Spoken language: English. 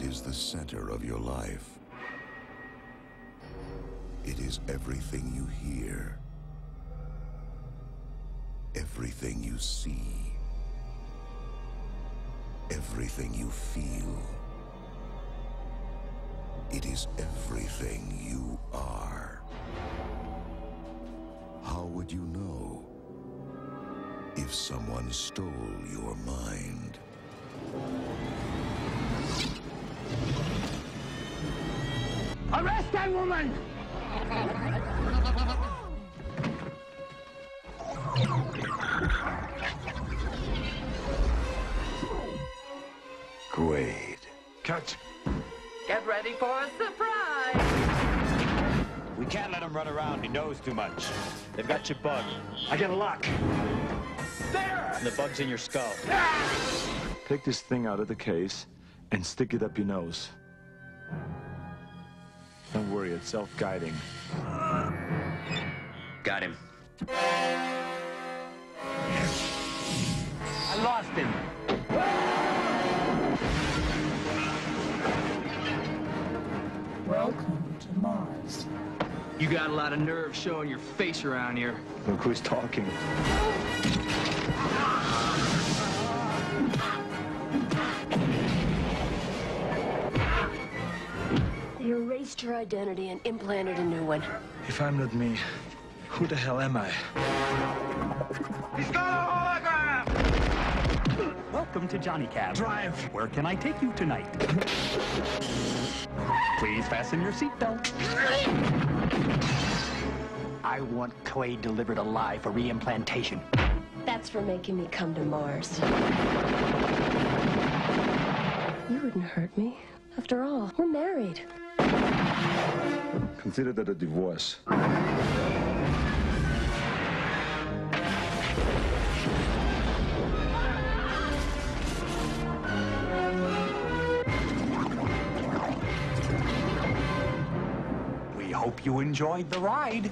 is the center of your life. It is everything you hear, everything you see, everything you feel. It is everything you are. How would you know if someone stole your mind? Arrest that woman! Quaid. Cut. Get ready for a surprise! We can't let him run around. He knows too much. They've got your bug. I got a lock. There! And the bug's in your skull. Ah! Take this thing out of the case and stick it up your nose. Don't worry, it's self-guiding. Got him. I lost him. Welcome to Mars. You got a lot of nerve showing your face around here. Look who's talking. Erased your identity and implanted a new one. If I'm not me, who the hell am I? He's got a hologram! Welcome to Johnny Cab. Drive! Where can I take you tonight? Please fasten your seatbelt. I want Quaid delivered alive for reimplantation. That's for making me come to Mars. You wouldn't hurt me. After all, we're married. Consider that a divorce. We hope you enjoyed the ride.